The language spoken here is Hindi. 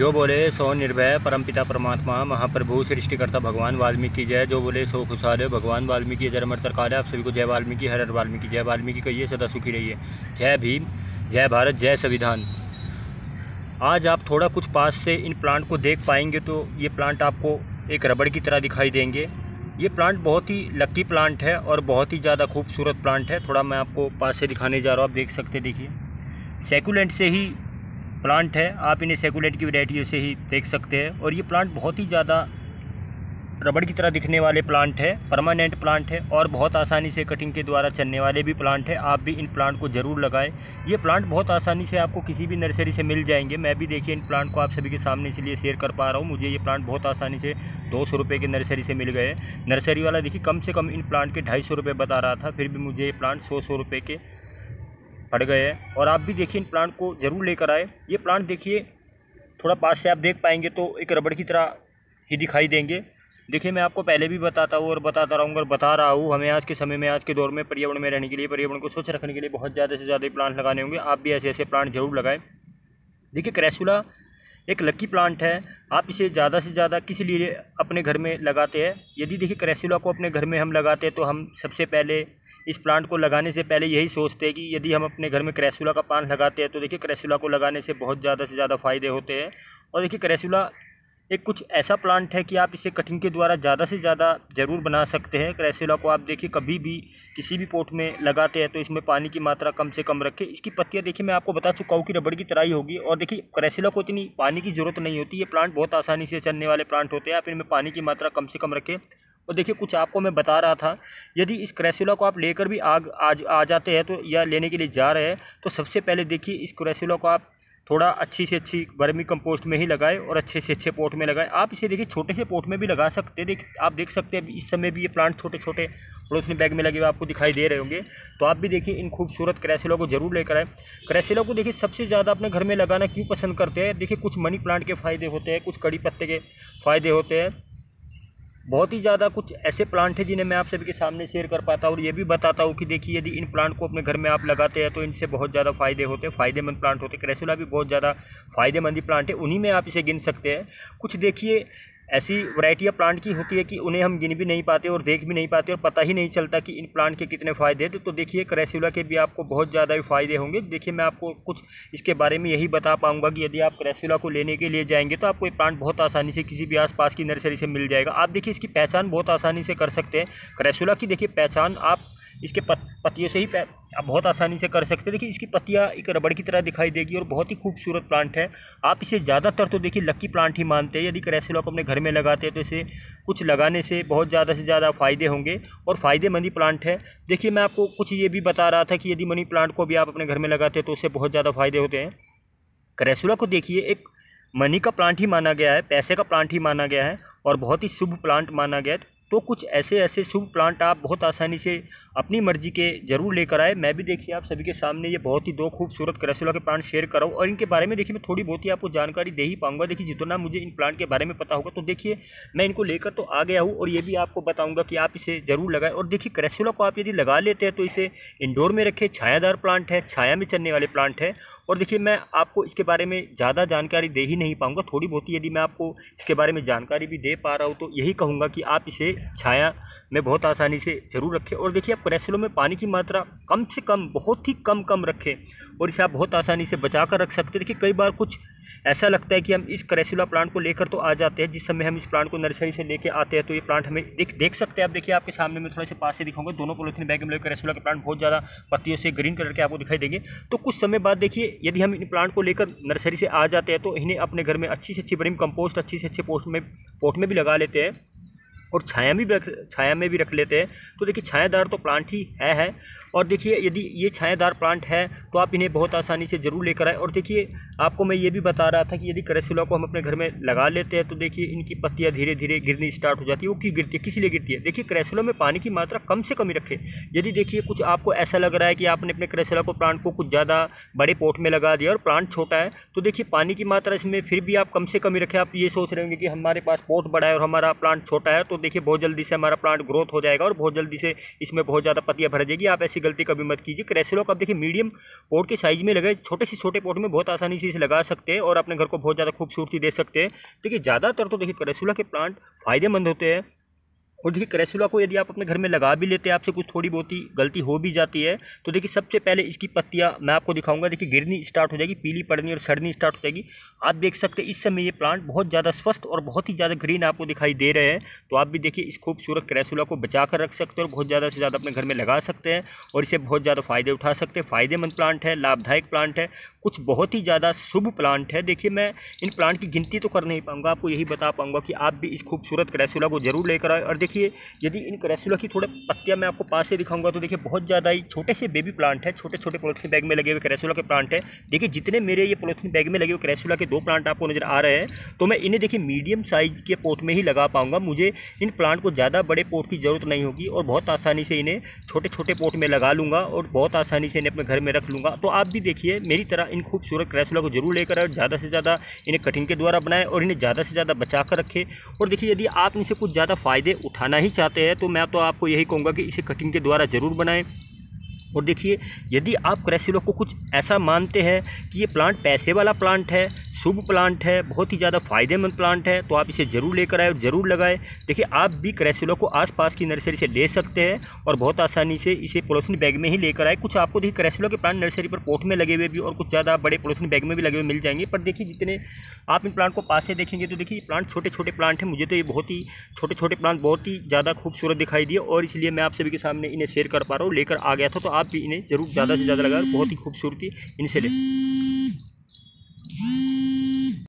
जो बोले, सो निर्भय परमपिता परमात्मा, महाप्रभु, सृष्टिकर्ता भगवान, वाल्मीकि जय। जो बोले, सो खुशहाल भगवान वाल्मीकि, जय अमर आप सभी को जय वाल्मीकि, हर हर वाल्मीकि, जय वाल्मीकि कहिए, सदा सुखी रहिए। जय भीम, जय भारत, जय संविधान। आज आप थोड़ा कुछ पास से इन प्लांट को देख पाएँगे तो ये प्लांट आपको एक रबड़ की तरह दिखाई देंगे। ये प्लांट बहुत ही लक्की प्लांट है और बहुत ही ज़्यादा खूबसूरत प्लांट है। थोड़ा मैं आपको पास से दिखाने जा रहा हूँ, आप देख सकते देखिए। सेकुलेंट से ही प्लांट है, आप इन्हें सेकुलेट की वैरायटी से ही देख सकते हैं। और ये प्लांट बहुत ही ज़्यादा रबड़ की तरह दिखने वाले प्लांट है, परमानेंट प्लांट है और बहुत आसानी से कटिंग के द्वारा चलने वाले भी प्लांट है। आप भी इन प्लांट को ज़रूर लगाएँ। ये प्लांट बहुत आसानी से आपको किसी भी नर्सरी से मिल जाएँगे। मैं भी देखिए इन प्लांट को आप सभी के सामने इसलिए शेयर कर पा रहा हूँ। मुझे ये प्लांट बहुत आसानी से दो सौ रुपये के नर्सरी से मिल गए। नर्सरी वाला देखिए, कम से कम इन प्लांट के ढाई सौ रुपये बता रहा था, फिर भी मुझे ये प्लांट सौ सौ रुपये के पड़ गए हैं। और आप भी देखिए इन प्लांट को ज़रूर लेकर आए। ये प्लांट देखिए, थोड़ा पास से आप देख पाएँगे तो एक रबड़ की तरह ही दिखाई देंगे। देखिए, मैं आपको पहले भी बताता हूँ और बताता रहूँगा और बता रहा हूँ, हमें आज के समय में, आज के दौर में पर्यावरण में रहने के लिए, पर्यावरण को स्वच्छ रखने के लिए बहुत ज़्यादा से ज़्यादा प्लांट लगाने होंगे। आप भी ऐसे ऐसे प्लांट ज़रूर लगाएँ। देखिए क्रैसुला एक लक्की प्लांट है। आप इसे ज़्यादा से ज़्यादा किस लिए अपने घर में लगाते हैं? यदि देखिए क्रैसुला को अपने घर में हम लगाते हैं तो हम सबसे पहले इस प्लांट को लगाने से पहले यही सोचते हैं कि यदि हम अपने घर में क्रैसुला का प्लांट लगाते हैं तो देखिए क्रैसुला को लगाने से बहुत ज़्यादा से ज़्यादा फ़ायदे होते हैं। और देखिए क्रैसुला एक कुछ ऐसा प्लांट है कि आप इसे कटिंग के द्वारा ज़्यादा से ज़्यादा ज़रूर बना सकते हैं। क्रैसुला को आप देखिए कभी भी किसी भी पोट में लगाते हैं तो इसमें पानी की मात्रा कम से कम रखें। इसकी पत्तियाँ देखिए, मैं आपको बता चुका हूँ कि रबड़ की तरह ही होगी और देखिए क्रैसुला को इतनी पानी की ज़रूरत नहीं होती। ये प्लांट बहुत आसानी से चलने वाले प्लांट होते हैं। आप इनमें पानी की मात्रा कम से कम रखें। और देखिए, कुछ आपको मैं बता रहा था, यदि इस क्रैसुला को आप लेकर भी आग, आज आ जाते हैं तो या लेने के लिए जा रहे हैं तो सबसे पहले देखिए, इस क्रैसुला को आप थोड़ा अच्छी से अच्छी वर्मी कंपोस्ट में ही लगाए और अच्छे से अच्छे पोट में लगाए। आप इसे देखिए, छोटे से पोट में भी लगा सकते हैं। देख, आप देख सकते हैं, इस समय भी ये प्लांट छोटे छोटे पॉलिथीन बैग में लगे हुए आपको दिखाई दे रहे होंगे। तो आप भी देखिए, इन खूबसूरत क्रैसिलो को ज़रूर लेकर आए। क्रैसिलो को देखिए, सबसे ज़्यादा अपने घर में लगाना क्यों पसंद करते हैं? देखिए, कुछ मनी प्लांट के फ़ायदे होते हैं, कुछ कड़ी पत्ते के फ़ायदे होते हैं। बहुत ही ज़्यादा कुछ ऐसे प्लांट हैं जिन्हें मैं आप सभी के सामने शेयर कर पाता हूँ और ये भी बताता हूँ कि देखिए, यदि इन प्लांट को अपने घर में आप लगाते हैं तो इनसे बहुत ज़्यादा फ़ायदे होते हैं, फ़ायदेमंद प्लांट होते हैं। क्रेसुला भी बहुत ज़्यादा फ़ायदेमंद ही प्लांट है, उन्हीं में आप इसे गिन सकते हैं। कुछ देखिए ऐसी वैरायटियाँ प्लांट की होती है कि उन्हें हम गिन भी नहीं पाते और देख भी नहीं पाते और पता ही नहीं चलता कि इन प्लांट के कितने फ़ायदे हैं। तो देखिए क्रेसुला के भी आपको बहुत ज़्यादा ही फ़ायदे होंगे। देखिए, मैं आपको कुछ इसके बारे में यही बता पाऊँगा कि यदि आप क्रेसुला को लेने के लिए जाएँगे तो आपको ये प्लांट बहुत आसानी से किसी भी आसपास की नर्सरी से मिल जाएगा। आप देखिए, इसकी पहचान बहुत आसानी से कर सकते हैं। क्रेसुला की देखिए, पहचान आप इसके पत, पत्तियों से ही आप बहुत आसानी से कर सकते हैं। देखिए इसकी पत्तियाँ एक रबड़ की तरह दिखाई देगी और बहुत ही खूबसूरत प्लांट है। आप इसे ज़्यादातर तो देखिए लक्की प्लांट ही मानते हैं। यदि क्रैसिलो अपने घर में लगाते हैं तो इसे कुछ लगाने से बहुत ज़्यादा से ज़्यादा फ़ायदे होंगे और फ़ायदेमंद ही प्लांट है। देखिए मैं आपको कुछ ये भी बता रहा था कि यदि मनी प्लांट को भी आप अपने घर में लगाते हैं तो उससे बहुत ज़्यादा फ़ायदे होते हैं। क्रैसुला को देखिए एक मनी का प्लांट ही माना गया है पैसे का प्लांट ही माना गया है और बहुत ही शुभ प्लांट माना गया है। तो कुछ ऐसे ऐसे शुभ प्लांट आप बहुत आसानी से अपनी मर्ज़ी के ज़रूर लेकर आए। मैं भी देखिए आप सभी के सामने ये बहुत ही दो खूबसूरत क्रैसुला के प्लांट शेयर कराऊँ और इनके बारे में देखिए मैं थोड़ी बहुत ही आपको जानकारी दे ही पाऊँगा। देखिए जितना मुझे इन प्लांट के बारे में पता होगा तो देखिए मैं इनको लेकर तो आ गया हूँ और ये भी आपको बताऊँगा कि आप इसे ज़रूर लगाएँ। और देखिए क्रैसुला को आप यदि लगा लेते हैं तो इसे इंडोर में रखें, छायादार प्लांट है, छाया में चलने वाले प्लांट है और देखिए, मैं आपको इसके बारे में ज़्यादा जानकारी दे ही नहीं पाऊँगा। थोड़ी बहुत ही यदि मैं आपको इसके बारे में जानकारी भी दे पा रहा हूँ तो यही कहूँगा कि आप इसे छाया में बहुत आसानी से ज़रूर रखें। और देखिए, आप प्रेसलों में पानी की मात्रा कम से कम, बहुत ही कम कम रखें और इसे आप बहुत आसानी से बचा कर रख सकते देखिए, कई बार कुछ ऐसा लगता है कि हम इस करेसुला प्लांट को लेकर तो आ जाते हैं, जिस समय हम इस प्लांट को नर्सरी से लेकर आते हैं तो ये प्लांट हमें देख देख सकते हैं। आप देखिए, आपके सामने में थोड़ा से पास से दिखाऊँगा, दोनों पोलिथिन बैग में करेसुला के प्लांट बहुत ज़्यादा पत्तियों से ग्रीन कलर के आपको दिखाई देंगे। तो कुछ समय बाद देखिए, यदि हम इन प्लांट को लेकर नर्सरी से आ जाते हैं तो इन्हें अपने घर में अच्छी से अच्छी बरीम कंपोस्ट अच्छी से अच्छे पोस्ट में पोट में भी लगा लेते हैं। और छाया भी रख, छाया में भी रख लेते हैं। तो देखिए, छायादार तो प्लांट ही है है। और देखिए, यदि ये छायादार प्लांट है तो आप इन्हें बहुत आसानी से ज़रूर लेकर आए। और देखिए, आपको मैं ये भी बता रहा था कि यदि करेसुला को हम अपने घर में लगा लेते हैं तो देखिए, इनकी पत्तियाँ धीरे धीरे गिरनी स्टार्ट हो जाती है। वो क्यों गिरती है? किस लिए गिरती है? देखिए करेसुला में पानी की मात्रा कम से कम ही रखें। यदि देखिए, कुछ आपको ऐसा लग रहा है कि आपने अपने करेसुला को प्लांट को कुछ ज़्यादा बड़े पोट में लगा दिया और प्लांट छोटा है तो देखिए, पानी की मात्रा इसमें फिर भी आप कम से कम ही रखें। आप ये सोच रहे होंगे कि हमारे पास पोट बड़ा है और हमारा प्लांट छोटा है तो देखिए बहुत जल्दी से हमारा प्लांट ग्रोथ हो जाएगा और बहुत जल्दी से इसमें बहुत ज़्यादा पत्तियाँ भर जाएगी। आप ऐसी गलती कभी मत कीजिए। क्रेसिलो आप देखिए मीडियम पोट के साइज़ में लगे, छोटे से छोटे पोट में बहुत आसानी से इसे लगा सकते हैं और अपने घर को बहुत ज़्यादा खूबसूरती दे सकते हैं। देखिए ज़्यादातर तो देखिए क्रेसुला के प्लांट फ़ायदेमंद होते हैं। और देखिए क्रेसुला को यदि आप अपने घर में लगा भी लेते हैं, आपसे कुछ थोड़ी बहुत ही गलती हो भी जाती है तो देखिए, सबसे पहले इसकी पत्तियाँ मैं आपको दिखाऊँगा। देखिए, गिरनी स्टार्ट हो जाएगी, पीली पड़नी और सड़नी स्टार्ट हो जाएगी। आप देख सकते हैं, इस समय ये प्लांट बहुत ज़्यादा स्वस्थ और बहुत ही ज़्यादा ग्रीन आपको दिखाई दे रहे हैं। तो आप भी देखिए, इस खूबसूरत क्रेसुला को बचा कर रख सकते हैं और बहुत ज़्यादा से ज़्यादा अपने घर में लगा सकते हैं और इसे बहुत ज़्यादा फ़ायदे उठा सकते हैं। फ़ायदेमंद प्लांट है, लाभदायक प्लांट है, कुछ बहुत ही ज़्यादा शुभ प्लांट है। देखिए, मैं इन प्लांट की गिनती तो कर नहीं पाऊँगा, आपको यही बता पाऊँगा कि आप भी इस खूबसूरत क्रेसुला को ज़रूर लेकर आए और देखिए, यदि इन क्रेसुला की थोड़े पत्तियाँ मैं आपको पास से दिखाऊँगा तो देखिए बहुत ज़्यादा ही छोटे से बेबी प्लांट है छोटे छोटे पोलिथीन बैग में लगे हुए क्रेसुला के प्लांट है। देखिए, जितने मेरे ये पोलिथीन बैग में लगे हुए क्रेसुला के दो प्लांट आपको नज़र आ रहे हैं तो मैं इन्हें देखिए मीडियम साइज़ के पोट में ही लगा पाऊँगा। मुझे इन प्लांट को ज़्यादा बड़े पोट की ज़रूरत नहीं होगी और बहुत आसानी से इन्हें छोटे छोटे पोट में लगा लूँगा और बहुत आसानी से इन्हें अपने घर में रख लूँगा। तो आप भी देखिए, मेरी तरह इन खूबसूरत क्रेसुला को ज़रूर लेकर आए ज़्यादा से ज़्यादा इन्हें कटिंग के द्वारा बनाएँ और इन्हें ज़्यादा से ज़्यादा बचा कर रखें। और देखिए, यदि आप इनसे कुछ ज़्यादा फ़ायदे उठाना ही चाहते हैं तो मैं तो आपको यही कहूँगा कि इसे कटिंग के द्वारा ज़रूर बनाएँ। और देखिए, यदि आप क्रेसिलो को कुछ ऐसा मानते हैं कि ये प्लांट पैसे वाला प्लांट है शुभ प्लांट है, बहुत ही ज़्यादा फ़ायदेमंद प्लांट है तो आप इसे ज़रूर लेकर आए और ज़रूर लगाएँ। देखिए, आप भी क्रेसिलो को आसपास की नर्सरी से ले सकते हैं और बहुत आसानी से इसे पोलोथिन बैग में ही लेकर आए। कुछ आपको देखिए क्रेसिलो के प्लांट नर्सरी पर पोट में लगे हुए भी और कुछ ज़्यादा बड़े पोलोथिन बैग में भी लगे हुए मिल जाएँगे, पर देखिए, जितने आप इन प्लांट को पास से देखेंगे तो देखिए प्लांट छोटे छोटे प्लांट हैं। मुझे तो ये बहुत ही छोटे छोटे प्लांट बहुत ही ज़्यादा खूबसूरत दिखाई दिए और इसलिए मैं आप सभी के सामने इन्हें शेयर कर पा रहा हूँ। लेकर आ गया था तो आप भी इन्हें ज़रूर ज़्यादा से ज़्यादा लगा बहुत ही खूबसूरती इनसे ले।